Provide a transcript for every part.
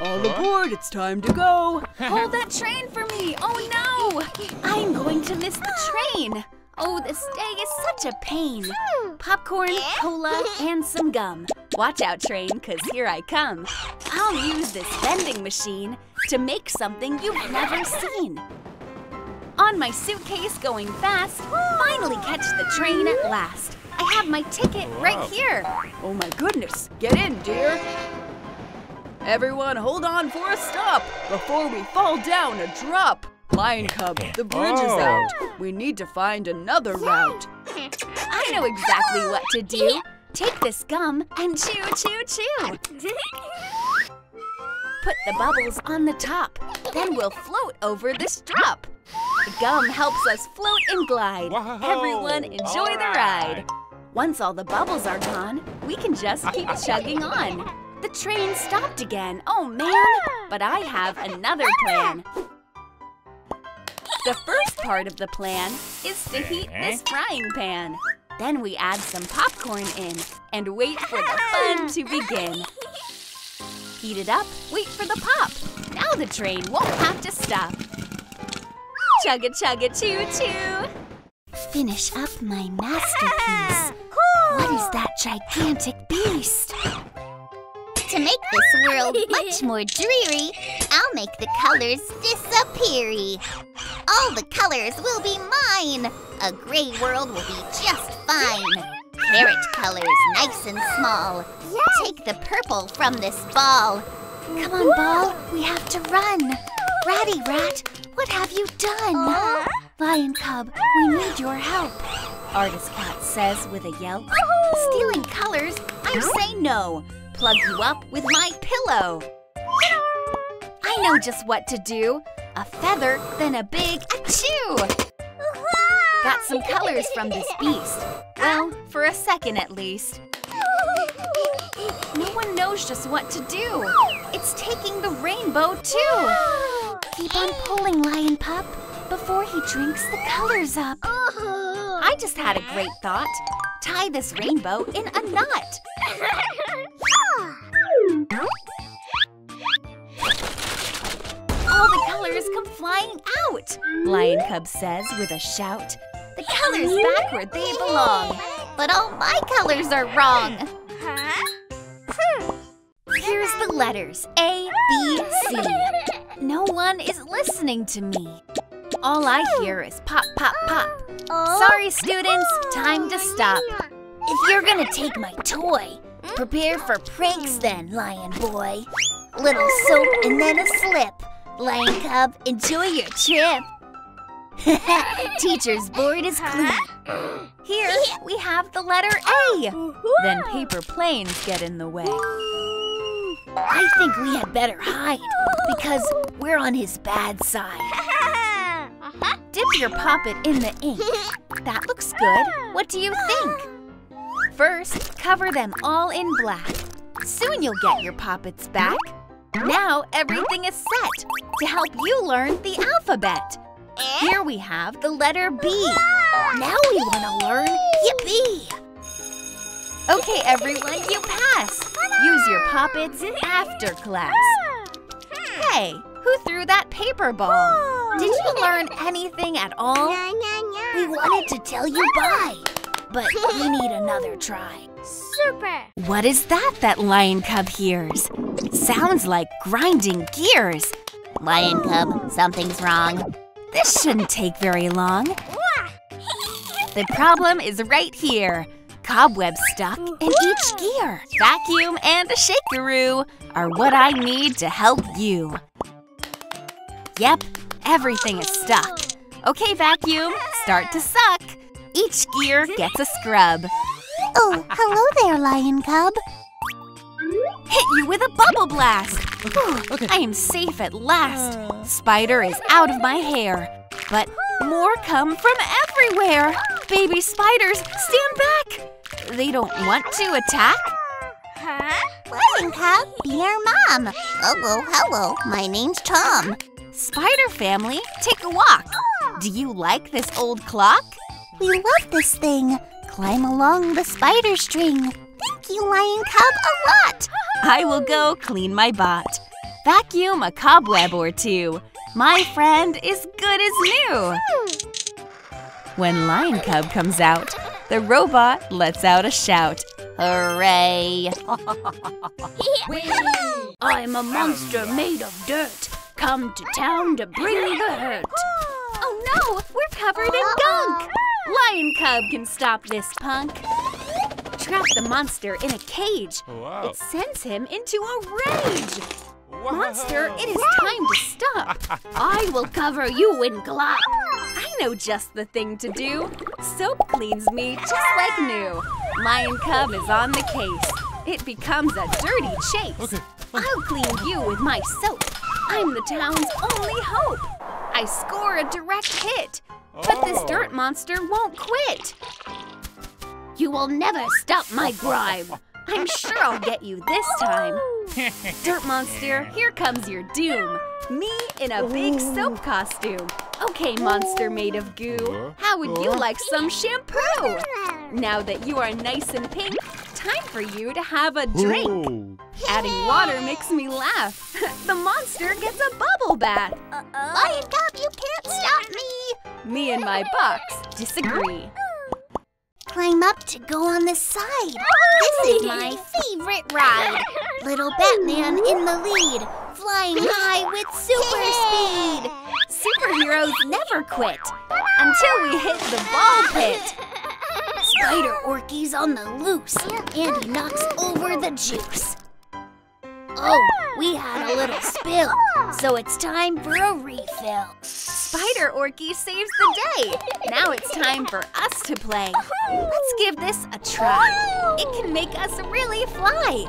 All aboard, it's time to go. Hold that train for me! Oh no! I'm going to miss the train! Oh, this day is such a pain. Popcorn, eh? cola, and some gum. Watch out, train, cause here I come. I'll use this vending machine to make something you've never seen. On my suitcase going fast, finally catch the train at last. I have my ticket right here. Oh my goodness, get in, dear. Everyone, hold on for a stop before we fall down a drop. Lion Cub, the bridge is Oh. out. We need to find another route. I know exactly what to do. Take this gum and chew, chew, chew. Put the bubbles on the top. Then we'll float over this drop. The gum helps us float and glide. Wow. Everyone enjoy the ride. Once all the bubbles are gone, we can just keep chugging on. The train stopped again. Oh man! But I have another plan. The first part of the plan is to heat eh? this frying pan. Then we add some popcorn in and wait for the fun to begin. Heat it up, wait for the pop. Now the train won't have to stop. Chugga chugga choo choo. Finish up my masterpiece. What is that gigantic beast? To make this world much more dreary, I'll make the colors disappear. All the colors will be mine. A gray world will be just fine. Carrot colors, nice and small. Take the purple from this ball. Come on, Ball, we have to run. Ratty Rat, what have you done? Lion Cub, we need your help. Artist Cat says with a yelp. Stealing colors? I say no. Plug you up with my pillow. I know just what to do. A feather, then a big achoo. Got some colors from this beast. Well, for a second at least. No one knows just what to do. It's taking the rainbow too. Keep on pulling, Lion Pup, before he drinks the colors up. I just had a great thought. Tie this rainbow in a knot. All the colors come flying out, Lion Cub says with a shout. The colors back where they belong. But all my colors are wrong. Hmm. Here's the letters A, B, C. No one is listening to me. All I hear is pop, pop, pop. Sorry, students, time to stop. If you're gonna take my toy, prepare for pranks then, lion boy. Little soap and then a slip. Lion cub, enjoy your trip. Teacher's board is clean. Here we have the letter A. Then paper planes get in the way. I think we had better hide because we're on his bad side. Uh-huh. Dip your poppet in the ink. That looks good. What do you think? First, cover them all in black. Soon you'll get your poppets back. Now everything is set to help you learn the alphabet. Here we have the letter B. Now we want to learn Yippee! Okay, everyone, you pass. Use your poppets after class. Hey, who threw that paper ball? Did you learn anything at all? We wanted to tell you bye, but we need another try. Super. What is that that Lion Cub hears? Sounds like grinding gears. Lion Cub, something's wrong. This shouldn't take very long. The problem is right here. Cobwebs stuck in each gear. Vacuum and a shakeroo are what I need to help you. Yep, everything is stuck. Okay, vacuum, start to suck. Each gear gets a scrub. Oh, hello there, Lion Cub. Hit you with a bubble blast. Whew, I am safe at last. Uh. Spider is out of my hair. But more come from everywhere. Baby spiders, stand back. They don't want to attack. Huh? Lion Cub, be our mom. Hello, hello. My name's Tom. Spider family, take a walk. Do you like this old clock? We love this thing. Climb along the spider string. Thank you, Lion Cub, a lot. I will go clean my bot. Vacuum a cobweb or two. My friend is good as new. When Lion Cub comes out, the robot lets out a shout. Hooray! I'm a monster made of dirt. Come to town to bring the hurt. Oh no, we're covered in gunk. Lion Cub can stop this punk. Trap the monster in a cage. Oh, wow. It sends him into a rage. Monster, it is time to stop. I will cover you in glop. I know just the thing to do. Soap cleans me just like new. Lion Cub is on the case. It becomes a dirty chase. Okay. I'll clean you with my soap. I'm the town's only hope. I score a direct hit. But this Oh. dirt monster won't quit. You will never stop my grime. I'm sure I'll get you this time. Dirt monster, here comes your doom. Me in a big soap costume. Okay, monster made of goo. How would you like some shampoo? Now that you are nice and pink, time for you to have a drink. Adding water makes me laugh. the monster gets a bubble bath. Lion Cub, you can't stop me! Me and my box disagree. Climb up to go on the side. This is my favorite ride. Little Batman in the lead, flying high with super speed. Superheroes never quit until we hit the ball pit. Spider Orky's on the loose, and he knocks over the juice. Oh, we had a little spill, so it's time for a refill. Spider Orky saves the day. Now it's time for us to play. Let's give this a try. It can make us really fly.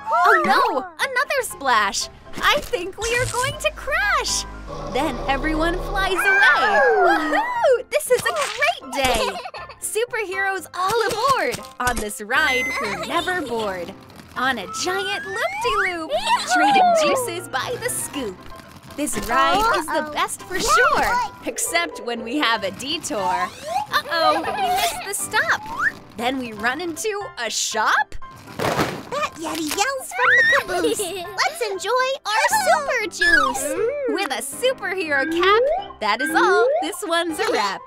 Oh no, another splash. I think we are going to crash. Then everyone flies away. Woohoo! This is a great day. Superheroes all aboard. On this ride, we're never bored. On a giant loop-de-loop, trading juices by the scoop. This ride is the best for sure, except when we have a detour. Uh-oh, we missed the stop. Then we run into a shop? That Yeti yells from the caboose. Let's enjoy our super juice. Mm. With a superhero cap. That is all. This one's a wrap.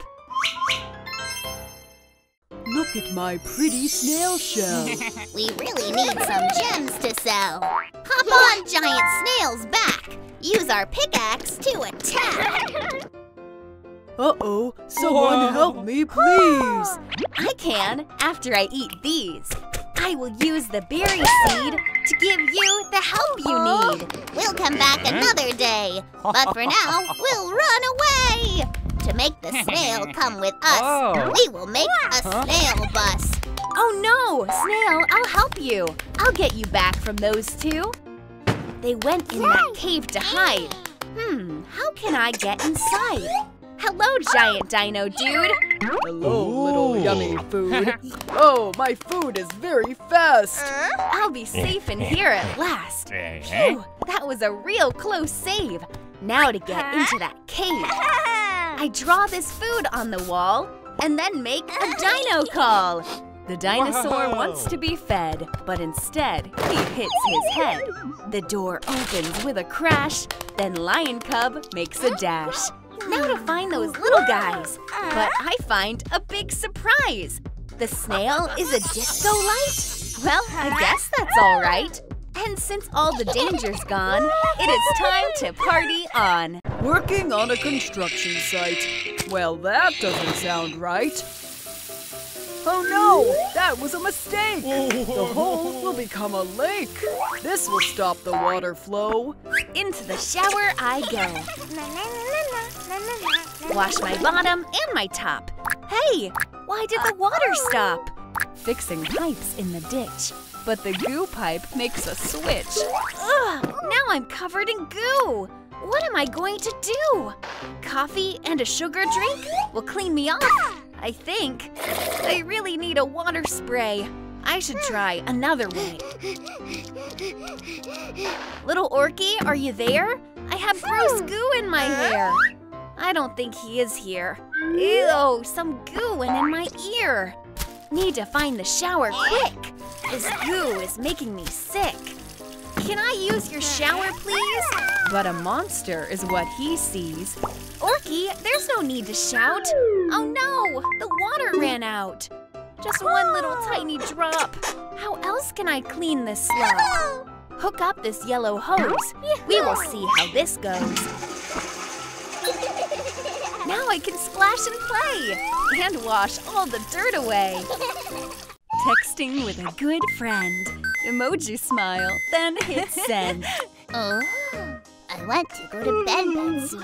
Look at my pretty snail shell. We really need some gems to sell. Hop on giant snail's back. Use our pickaxe to attack. Uh-oh, someone help me, please. I can after I eat these. I will use the berry seed to give you the help you need. We'll come back hmm? another day, but for now, we'll run away. To make the snail come with us, Oh. we will make a snail bus. Oh no, Snail, I'll help you. I'll get you back from those two. They went in that cave to hide. Hmm, how can I get inside? Hello, giant dino dude. Hello, little yummy food. Oh, my food is very fast. I'll be safe in here at last. Phew, that was a real close save. Now to get into that cave. I draw this food on the wall and then make a dino call. The dinosaur Wow. wants to be fed, but instead he hits his head. The door opens with a crash, then Lion Cub makes a dash. Now to find those little guys. But I find a big surprise. The snail is a disco light? Well, I guess that's all right. And since all the danger's gone, it is time to party on. Working on a construction site. Well, that doesn't sound right. Oh no, that was a mistake. The hole will become a lake. This will stop the water flow. Into the shower I go. Wash my bottom and my top. Hey, why did the water stop? Fixing pipes in the ditch. But the goo pipe makes a switch. Ugh, now I'm covered in goo. What am I going to do? Coffee and a sugar drink will clean me off, I think. I really need a water spray. I should try another way. Little Orky, are you there? I have gross hmm. goo in my hair. I don't think he is here. Ew, some goo went in my ear. Need to find the shower quick. This goo is making me sick. Can I use your shower, please? But a monster is what he sees. Orky, there's no need to shout. Oh no, the water ran out. Just one little tiny drop. How else can I clean this slop? Hook up this yellow hose. We will see how this goes. Now I can splash and play and wash all the dirt away. Texting with a good friend. Emoji smile, then hit send. Oh, I want to go to bed then soon.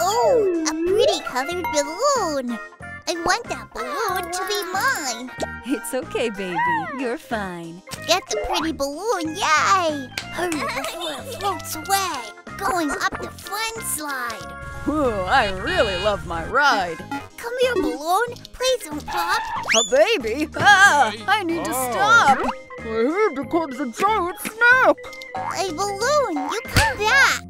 Oh, a pretty colored balloon. I want that balloon to be mine. It's okay, baby. You're fine. Get the pretty balloon, yay! Hurry before it floats away. Going up the fun slide. Whew, I really love my ride. Come here, balloon. Please don't pop. A baby? Ah, I need to stop. I heard the cubs a giant snack. Hey, balloon, you come back.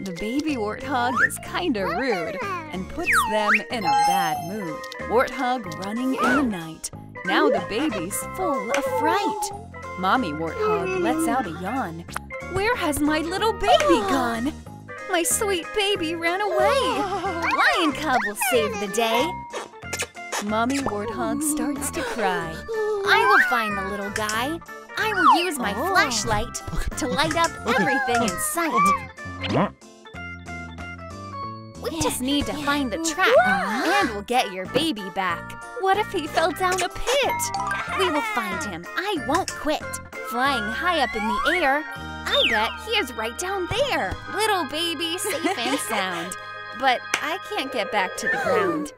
The baby warthog is kinda rude and puts them in a bad mood. Warthog running in the night. Now the baby's full of fright. Mommy warthog lets out a yawn. Where has my little baby gone? My sweet baby ran away. Lion cub will save the day. Mommy warthog starts to cry. I will find the little guy. I will use my oh. flashlight to light up everything in sight. We just need to find the trap, uh-huh. and we'll get your baby back. What if he fell down a pit? We will find him. I won't quit. Flying high up in the air, I bet he is right down there. Little baby, safe and sound. But I can't get back to the ground.